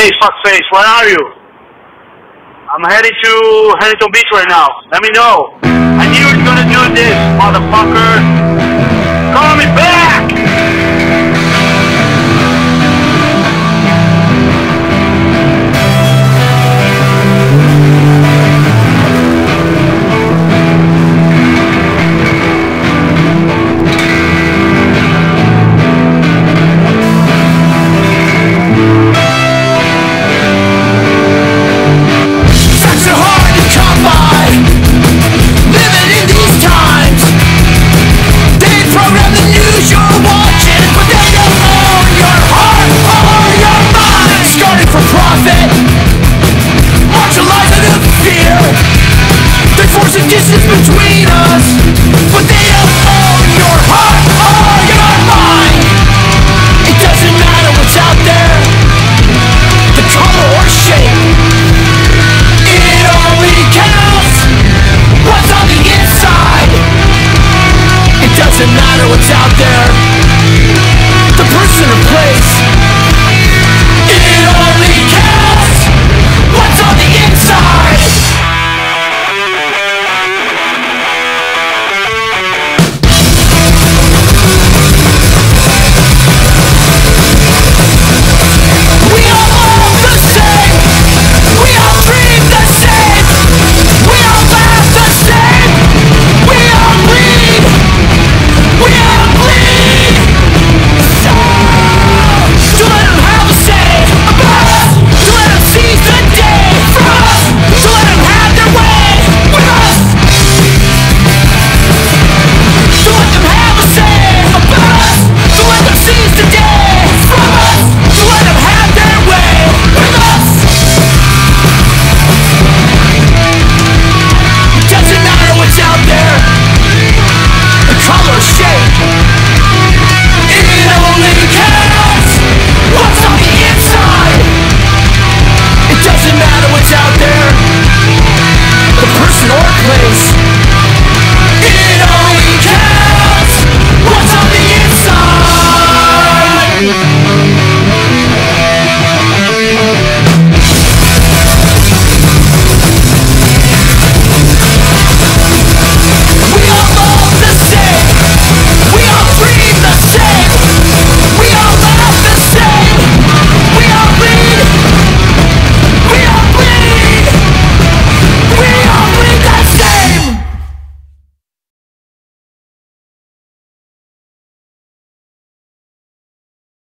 Hey, fuckface, where are you? I'm headed to Huntington Beach right now. Let me know. I knew you were gonna do this, motherfucker. 嘿。